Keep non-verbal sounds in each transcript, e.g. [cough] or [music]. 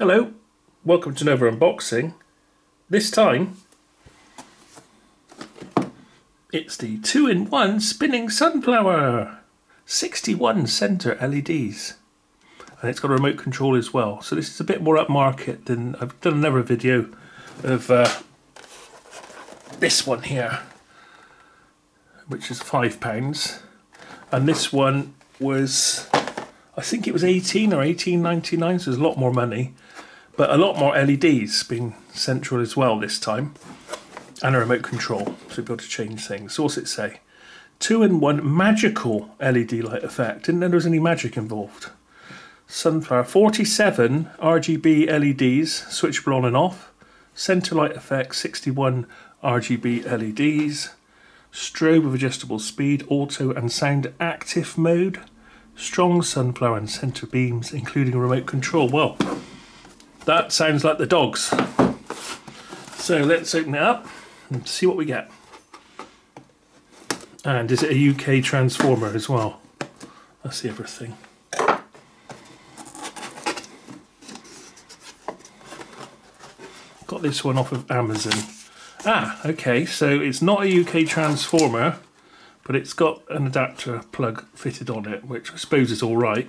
Hello, welcome to Nova Unboxing. This time, it's the two-in-one spinning sunflower. 61 centre LEDs. And it's got a remote control as well. So this is a bit more upmarket than I've done another video of uh, this one here, which is five pounds. And this one was, I think it was 18 or 18.99, so there's a lot more money but a lot more LEDs being central as well this time and a remote control so you'll be able to change things. So what's it say? Two in one magical LED light effect. Didn't know there was any magic involved. Sunflower 47 RGB LEDs switchable on and off. Center light effect 61 RGB LEDs. Strobe with adjustable speed, auto and sound active mode. Strong sunflower and center beams including remote control. Well, that sounds like the dogs. So let's open it up and see what we get. And is it a UK transformer as well? That's the other thing. Got this one off of Amazon. Ah, okay, so it's not a UK transformer, but it's got an adapter plug fitted on it, which I suppose is alright.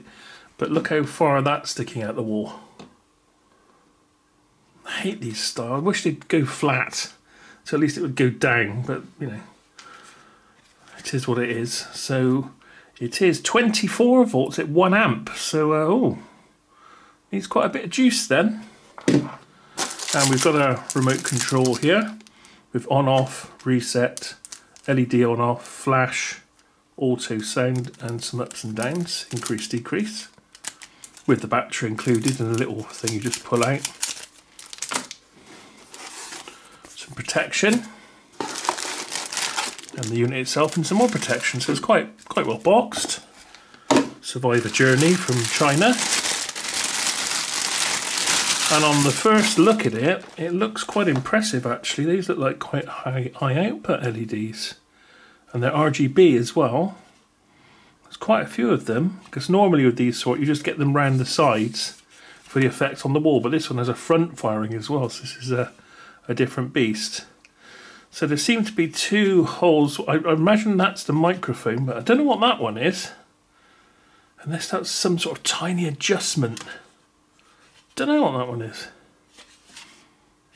But look how far that's sticking out the wall. I hate these styles. I wish they'd go flat, so at least it would go down. But you know, it is what it is. So it is 24 volts at one amp. So uh, oh, needs quite a bit of juice then. And we've got a remote control here with on off, reset, LED on off, flash, auto sound, and some ups and downs, increase decrease, with the battery included and a little thing you just pull out protection. And the unit itself and some more protection so it's quite quite well boxed. Survive a journey from China. And on the first look at it it looks quite impressive actually. These look like quite high, high output LEDs and they're RGB as well. There's quite a few of them because normally with these sort you just get them round the sides for the effect on the wall but this one has a front firing as well so this is a a different beast. So there seem to be two holes. I, I, imagine that's the microphone, but I don't know what that one is. Unless that's some sort of tiny adjustment. Don't know what that one is.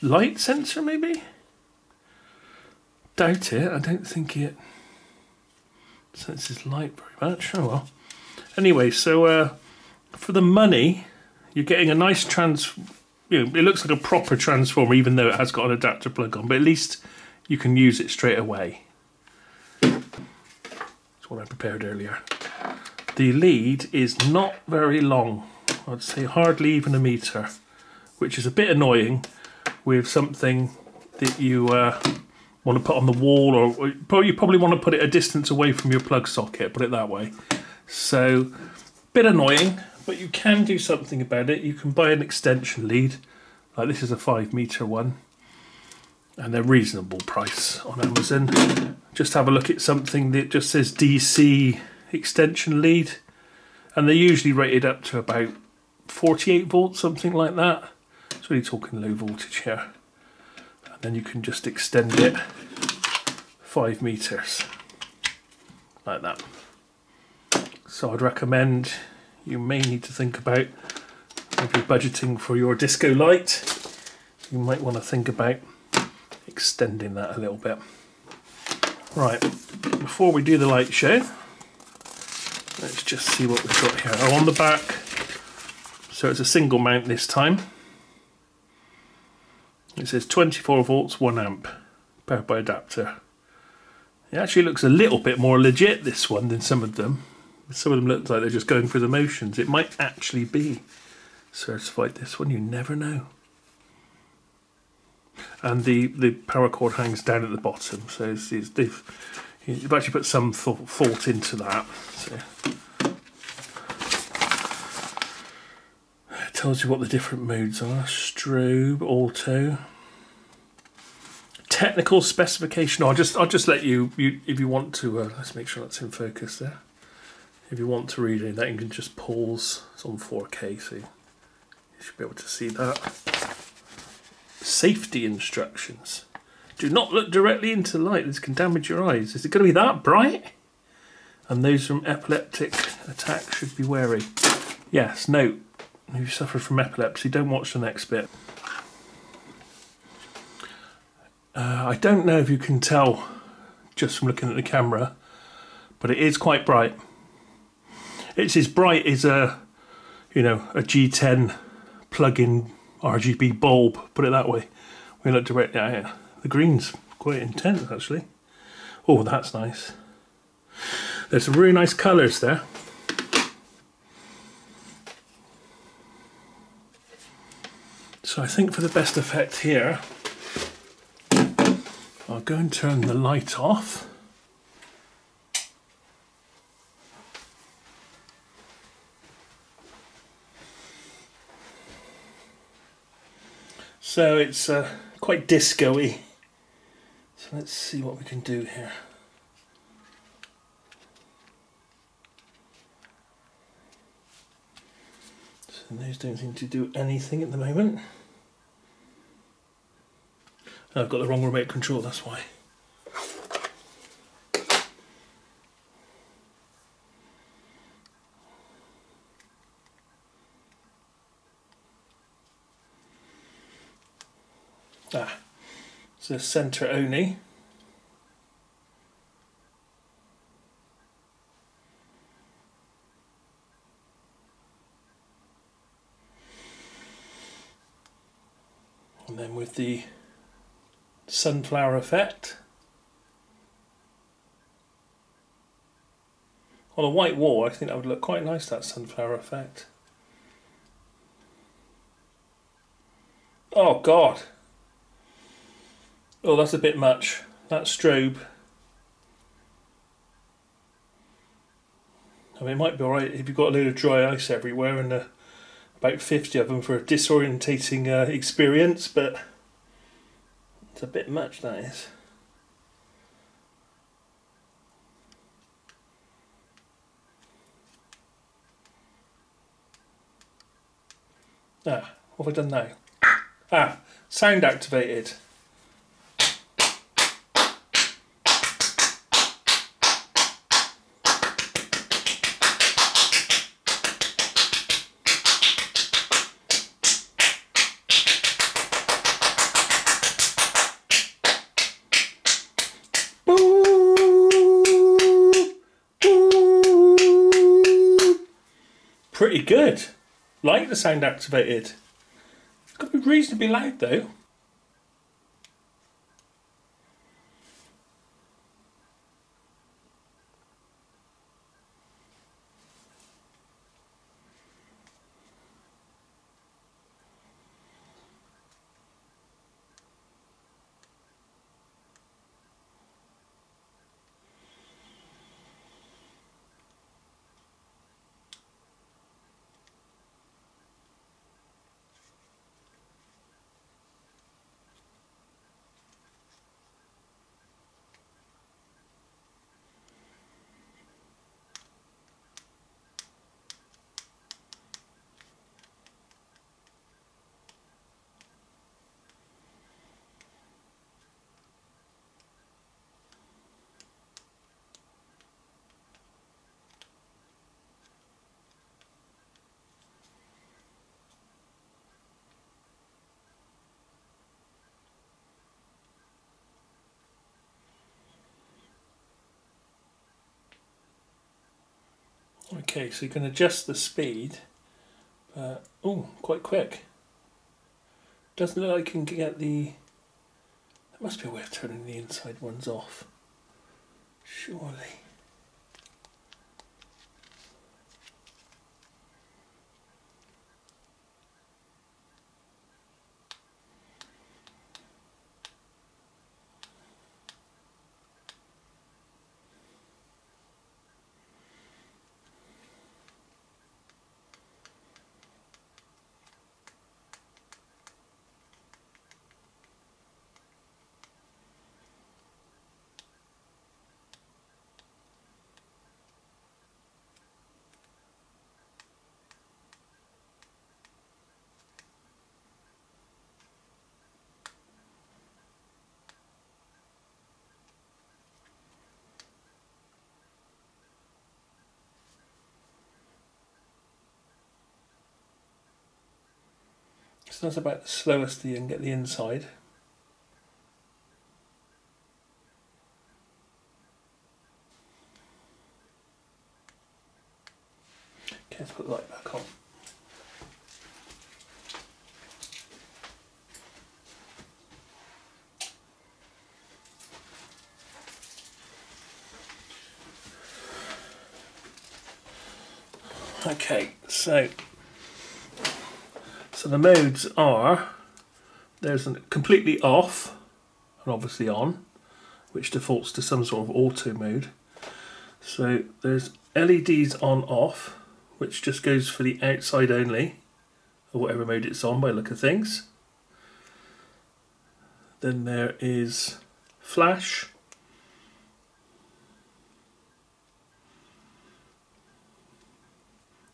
Light sensor, maybe? Doubt it. I don't think it senses light very much. Oh well. Anyway, so uh, for the money, you're getting a nice trans you know, it looks like a proper transformer, even though it has got an adapter plug on. But at least you can use it straight away. That's what I prepared earlier. The lead is not very long. I'd say hardly even a meter, which is a bit annoying with something that you uh, want to put on the wall, or, or you probably want to put it a distance away from your plug socket. Put it that way. So, bit annoying but you can do something about it. You can buy an extension lead, like this is a five meter one, and they're reasonable price on Amazon. Just have a look at something that just says DC extension lead, and they're usually rated up to about 48 volts, something like that. It's really talking low voltage here. And then you can just extend it five meters, like that. So I'd recommend you may need to think about if you're budgeting for your disco light. You might want to think about extending that a little bit. Right before we do the light show let's just see what we've got here. Oh on the back so it's a single mount this time. It says 24 volts 1 amp powered by adapter. It actually looks a little bit more legit this one than some of them some of them look like they're just going through the motions. It might actually be certified this one, you never know. And the, the power cord hangs down at the bottom, so it's, it's, they've, you've actually put some thought, thought into that. So. It tells you what the different modes are strobe, auto. Technical specification. I'll just I'll just let you, you if you want to. Uh, let's make sure that's in focus there if you want to read any that you can just pause it's on 4k so You should be able to see that. Safety instructions. Do not look directly into light. This can damage your eyes. Is it going to be that bright? And those from epileptic attack should be wary. Yes, note, if you suffer from epilepsy, don't watch the next bit. Uh, I don't know if you can tell just from looking at the camera, but it is quite bright. It's as bright as a, you know, a G10 plug-in RGB bulb. Put it that way. We look directly at it. The green's quite intense, actually. Oh, that's nice. There's some really nice colours there. So I think for the best effect here, I'll go and turn the light off. So it's uh, quite disco-y. So let's see what we can do here. So those don't seem to do anything at the moment. I've got the wrong remote control, that's why. Ah, so centre only. And then with the sunflower effect. On a white wall, I think that would look quite nice, that sunflower effect. Oh God. Oh, that's a bit much. That strobe. I mean, it might be alright if you've got a load of dry ice everywhere and uh, about 50 of them for a disorientating uh, experience, but it's a bit much, that is. Ah, what have I done now? Ah, sound activated. Pretty good. Like the sound activated. It's got to be reasonably loud though. Okay, so you can adjust the speed, uh, but oh, quite quick. Doesn't look like you can get the. There must be a way of turning the inside ones off. Surely. So that's about the slowest you can get the inside. Okay, let's put the light back on. Okay, so so the modes are there's a completely off and obviously on, which defaults to some sort of auto mode. So there's LEDs on off, which just goes for the outside only, or whatever mode it's on by look of things. Then there is flash,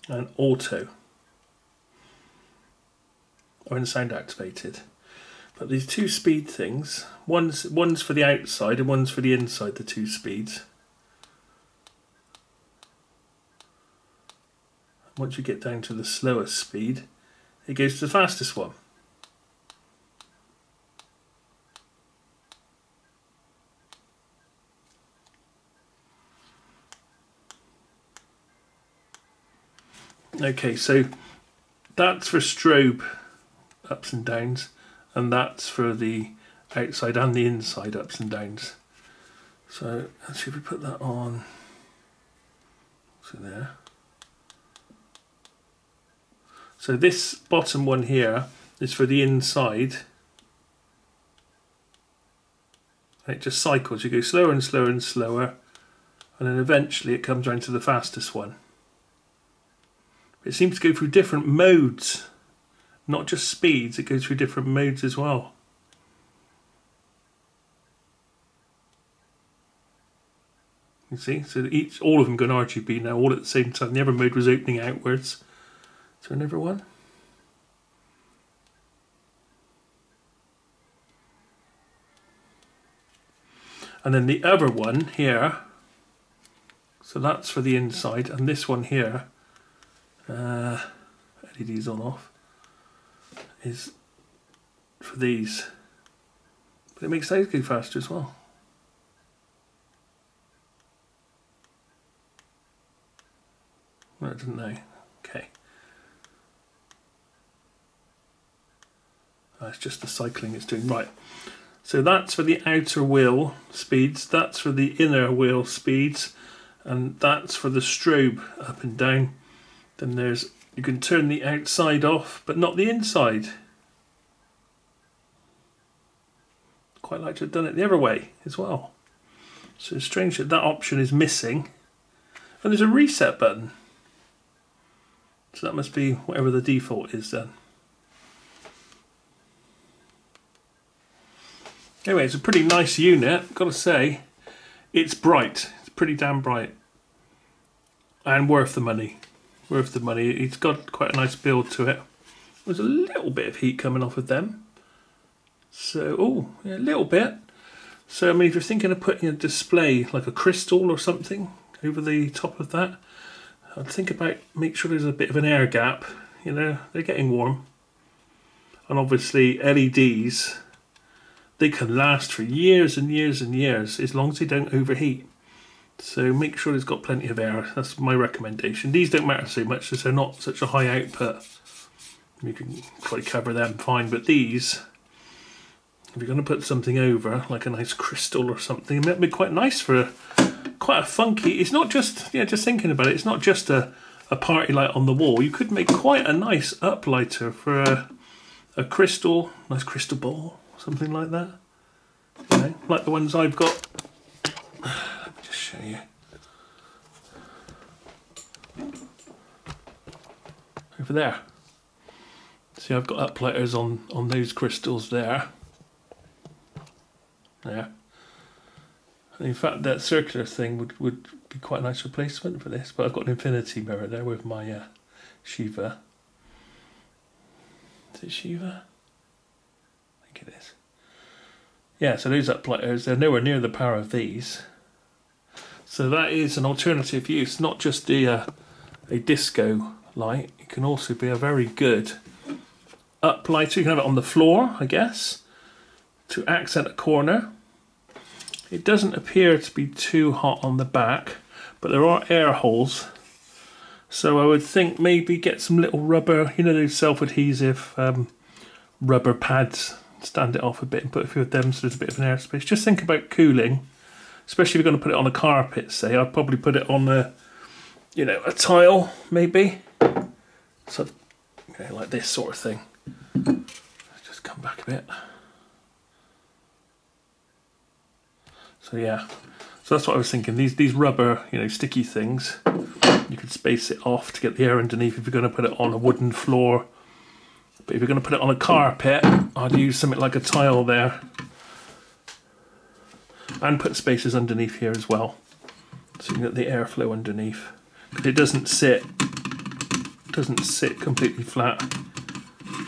and auto in sound activated. But these two speed things, one's one's for the outside and one's for the inside, the two speeds. Once you get down to the slowest speed, it goes to the fastest one. Okay, so that's for strobe ups and downs, and that's for the outside and the inside ups and downs. So see if we put that on. So there. So this bottom one here is for the inside. it just cycles. You go slower and slower and slower, and then eventually it comes round to the fastest one. It seems to go through different modes, not just speeds, it goes through different modes as well. You see, so each all of them going RGB now, all at the same time. The other mode was opening outwards. Turn another one? And then the other one here, so that's for the inside, and this one here uh, LEDs on off is for these. But it makes those go faster as well. No it didn't know. Okay. Ah, that's just the cycling it's doing. Right. So that's for the outer wheel speeds that's for the inner wheel speeds and that's for the strobe up and down. Then there's, you can turn the outside off, but not the inside. Quite like to have done it the other way as well. So it's strange that that option is missing. And there's a reset button. So that must be whatever the default is then. Anyway, it's a pretty nice unit, got to say. It's bright, it's pretty damn bright. And worth the money worth the money. It's got quite a nice build to it. There's a little bit of heat coming off of them. So, oh, yeah, a little bit. So, I mean, if you're thinking of putting a display, like a crystal or something, over the top of that, I'd think about, make sure there's a bit of an air gap. You know, they're getting warm. And obviously, LEDs, they can last for years and years and years, as long as they don't overheat. So make sure it's got plenty of air. That's my recommendation. These don't matter so much as they're not such a high output. You can probably cover them fine, but these, if you're going to put something over, like a nice crystal or something, it might be quite nice for a, quite a funky. It's not just yeah, just thinking about it. It's not just a a party light on the wall. You could make quite a nice uplighter for a a crystal, nice crystal ball, something like that. You know, like the ones I've got show you. Over there. See, I've got uplighters on, on those crystals there. There. And in fact, that circular thing would, would be quite a nice replacement for this, but I've got an infinity mirror there with my uh, Shiva. Is it Shiva? I think it is. Yeah, so those uplighters, they're nowhere near the power of these. So that is an alternative use, not just the, uh, a disco light. It can also be a very good up lighter. You can have it on the floor, I guess, to accent a corner. It doesn't appear to be too hot on the back, but there are air holes. So I would think maybe get some little rubber, you know, those self-adhesive um, rubber pads, stand it off a bit and put a few of them so there's a bit of an airspace. Just think about cooling, especially if you're going to put it on a carpet, say. I'd probably put it on a, you know, a tile, maybe. So, okay, like this sort of thing. Let's just come back a bit. So yeah, so that's what I was thinking. These these rubber, you know, sticky things, you could space it off to get the air underneath if you're going to put it on a wooden floor. But if you're going to put it on a carpet, I'd use something like a tile there. And put spaces underneath here as well. So you get the airflow underneath. But it doesn't sit doesn't sit completely flat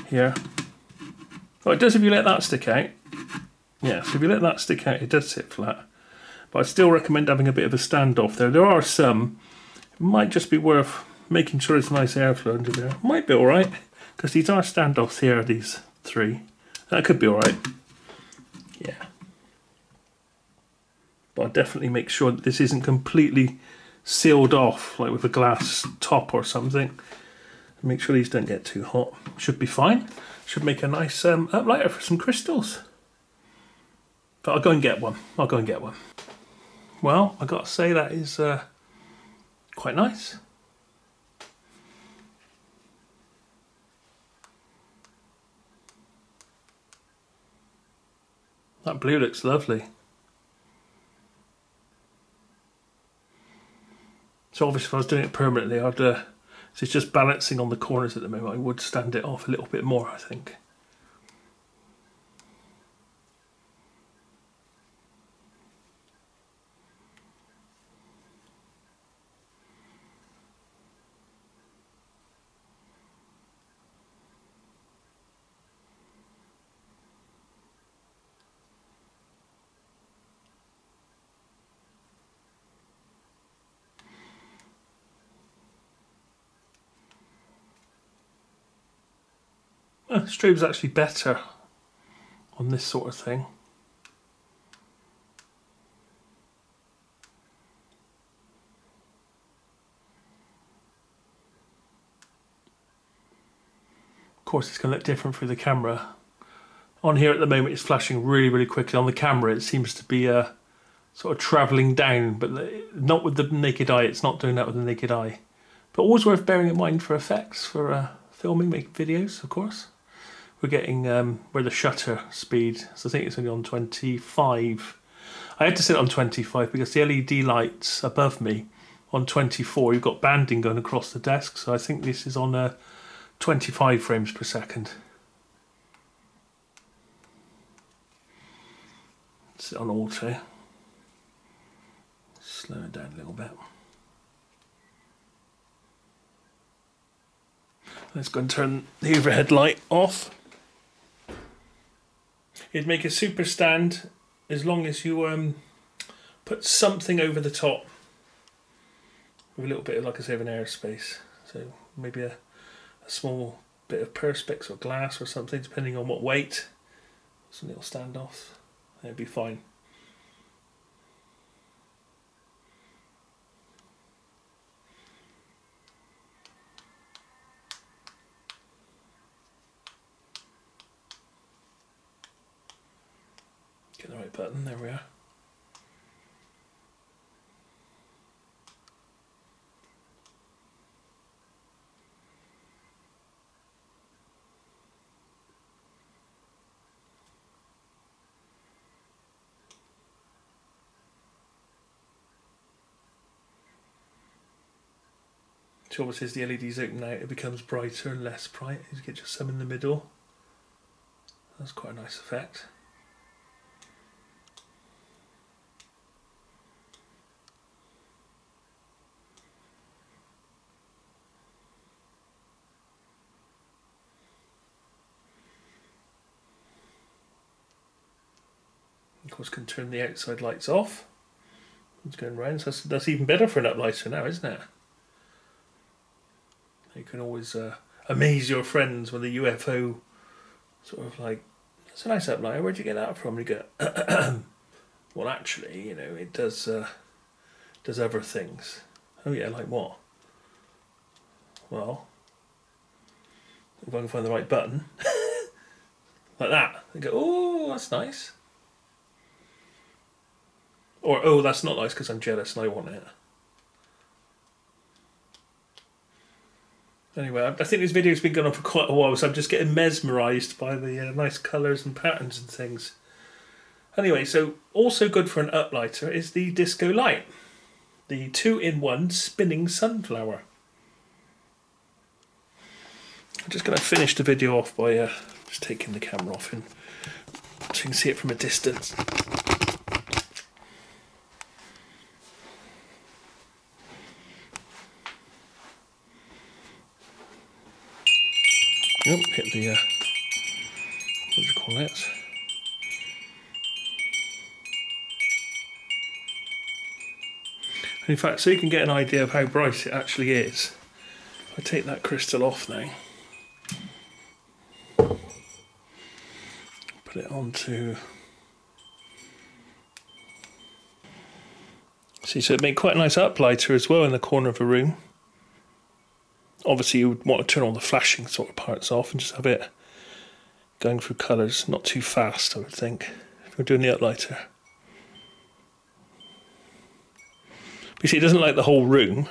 here. Oh, it does if you let that stick out. Yeah, so if you let that stick out, it does sit flat. But I still recommend having a bit of a standoff there. There are some. It might just be worth making sure it's nice airflow under there. Might be alright, because these are standoffs here, these three. That could be alright. Yeah. But I'll definitely make sure that this isn't completely sealed off, like with a glass top or something. Make sure these don't get too hot. Should be fine. Should make a nice um, uplighter for some crystals. But I'll go and get one. I'll go and get one. Well, i got to say that is uh, quite nice. That blue looks lovely. So obviously if I was doing it permanently, I'd uh, so it's just balancing on the corners at the moment. I would stand it off a little bit more, I think. Uh, Strobe's actually better on this sort of thing. Of course it's going to look different through the camera. On here at the moment it's flashing really really quickly. On the camera it seems to be uh, sort of travelling down but not with the naked eye. It's not doing that with the naked eye. But always worth bearing in mind for effects, for uh, filming, making videos of course we're getting um, where the shutter speed, so I think it's only on 25. I had to set it on 25 because the LED lights above me on 24, you've got banding going across the desk, so I think this is on uh, 25 frames per second. Sit on auto. Slow it down a little bit. Let's go and turn the overhead light off. You'd make a super stand as long as you um, put something over the top with a little bit of, like I say, of an airspace. So maybe a, a small bit of perspex or glass or something, depending on what weight. Some little standoffs, it'd be fine. button. There we are. So obviously as the LEDs open out it becomes brighter and less bright. You get just some in the middle. That's quite a nice effect. Of course can turn the outside lights off. It's going round, so that's, that's even better for an uplighter now, isn't it? You can always uh, amaze your friends when the UFO sort of like, it's a nice uplighter. Where'd you get that from? You go, [clears throat] well, actually, you know, it does uh, does other things. Oh yeah, like what? Well, if I can find the right button, [laughs] like that. You go, oh, that's nice. Or, oh, that's not nice because I'm jealous and I want it. Anyway, I think this video's been going on for quite a while, so I'm just getting mesmerised by the uh, nice colours and patterns and things. Anyway, so also good for an uplighter is the Disco Light, the two-in-one spinning sunflower. I'm just going to finish the video off by uh, just taking the camera off and so you can see it from a distance. Hit the, uh, what do you call it? In fact, so you can get an idea of how bright it actually is, I take that crystal off now, put it onto, see, so it made quite a nice uplighter as well in the corner of a room obviously you would want to turn all the flashing sort of parts off and just have it going through colours, not too fast I would think, if you're doing the uplighter. You see it doesn't like the whole room,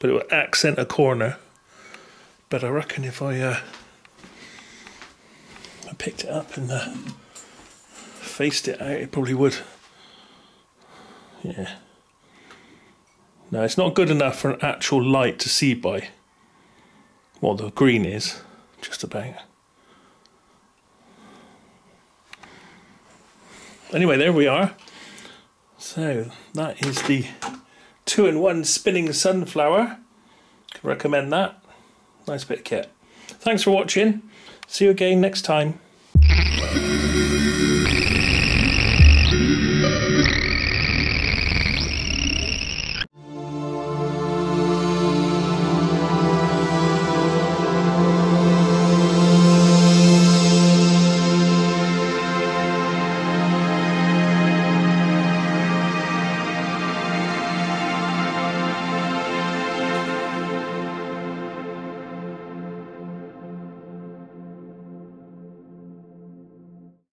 but it will accent a corner. But I reckon if I, uh, I picked it up and uh, faced it out, it probably would. Yeah. No, it's not good enough for an actual light to see by what the green is, just about. Anyway, there we are. So that is the two-in-one spinning sunflower. Can recommend that. Nice bit of kit. Thanks for watching. See you again next time.